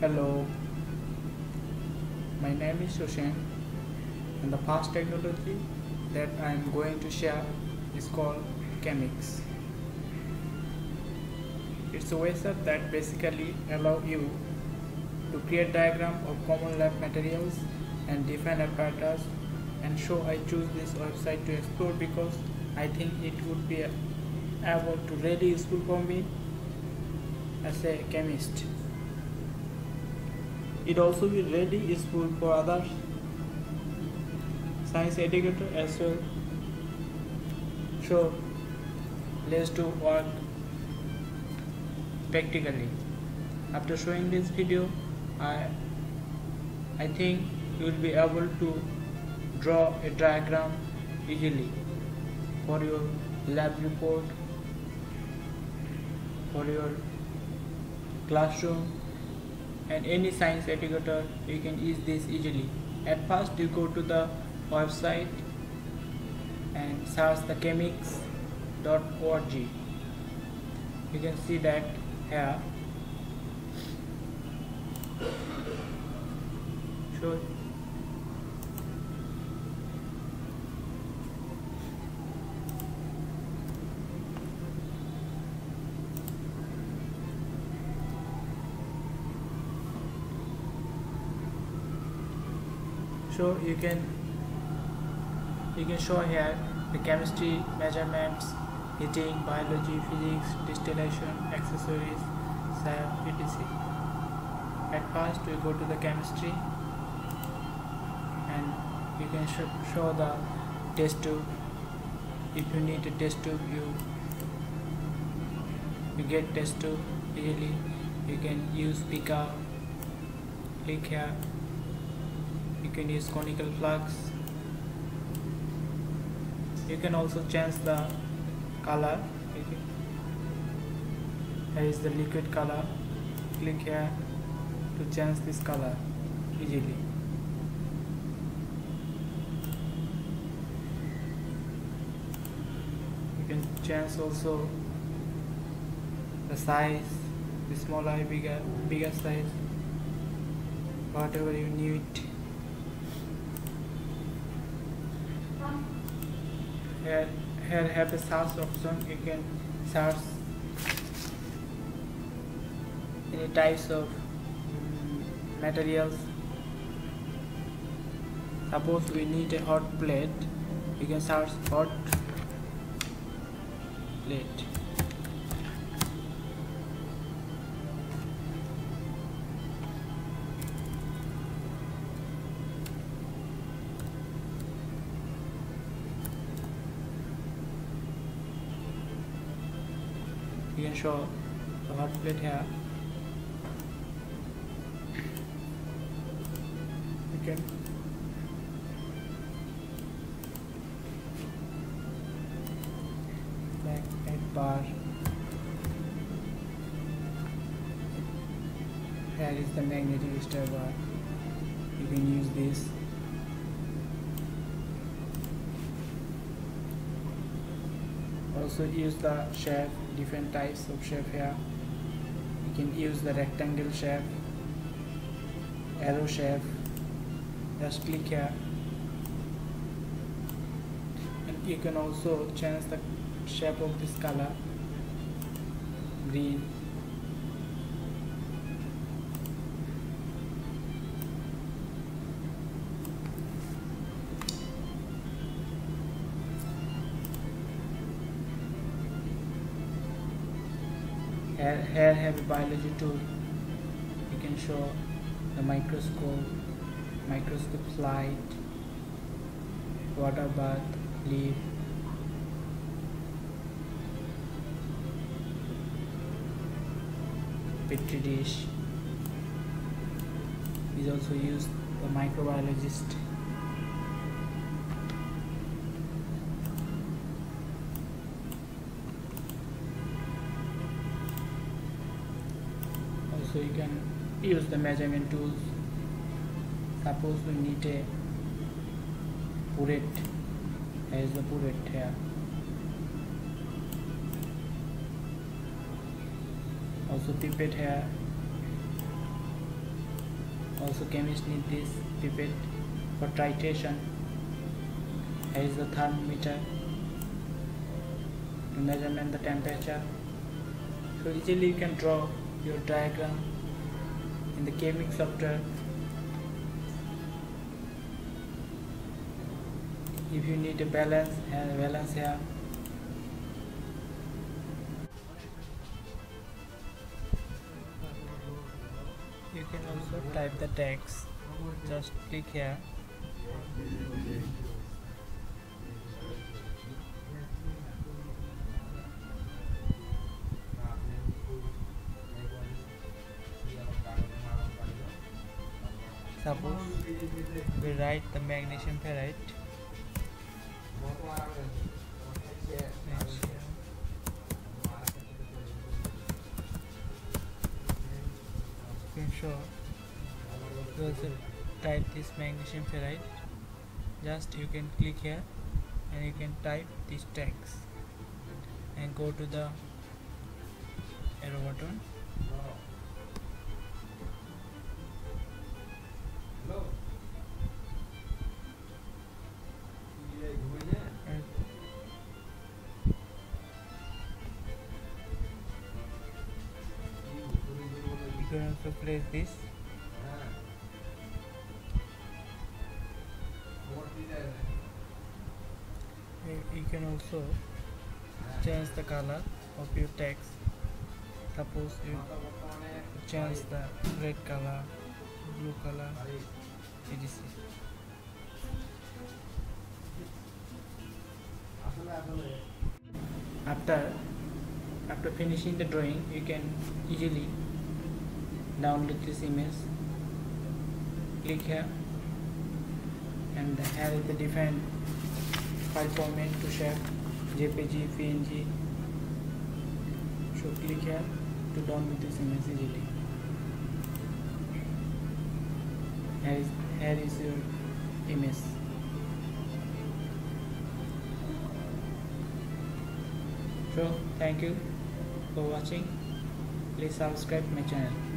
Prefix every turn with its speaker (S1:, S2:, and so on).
S1: Hello, my name is Shoshan and the past technology that I am going to share is called Chemix. It's a website that basically allow you to create diagram of common lab materials and different apparatus and so I choose this website to explore because I think it would be able to really useful for me as a chemist. It also will ready useful for other science educator as well. So let's do work practically. After showing this video, I I think you will be able to draw a diagram easily for your lab report for your classroom and any science educator you can use this easily. At first you go to the website and search the chemix.org you can see that here. So so you can you can show here the chemistry measurements heating biology physics distillation accessories SAP etc. At first we go to the chemistry and you can sh show the test tube. If you need a test tube you you get test tube. Easily you can use picker click here you can use conical flask. You can also change the color. Okay. here is the liquid color. Click here to change this color easily. You can change also the size the smaller bigger bigger size. Whatever you need here here have a search option you can search any types of mm, materials. Suppose we need a hot plate you can search hot plate you can show the hot plate here. Can like bar. Here is the magnetic stir bar you can use this also use the shape different types of shape here. You can use the rectangle shape arrow shape just click here. And you can also change the shape of this color green here, have a biology tool. You can show the microscope microscope slide water bath leaf. Petri dish. Is also used the microbiologist also you can use the measurement tools. Suppose we need a burette here is the burette here. Also pipette here. Also chemists need this pipette for titration. Here is the thermometer to measurement the temperature. So easily you can draw your diagram in the Chemix software. If you need a balance and balance here you can also type the text. Just click here we write the magnesium ferrite. Screenshot you also type this magnesium ferrite just you can click here and you can type this text and go to the arrow button place this? You you can also change the color of your text. Suppose you change the red color blue color. Etc after after finishing the drawing you can easily download this image. Click here. And here is the different file format to share. Jpg png so click here to download this image easily. Here is here is your image. So thank you for watching. Please subscribe my channel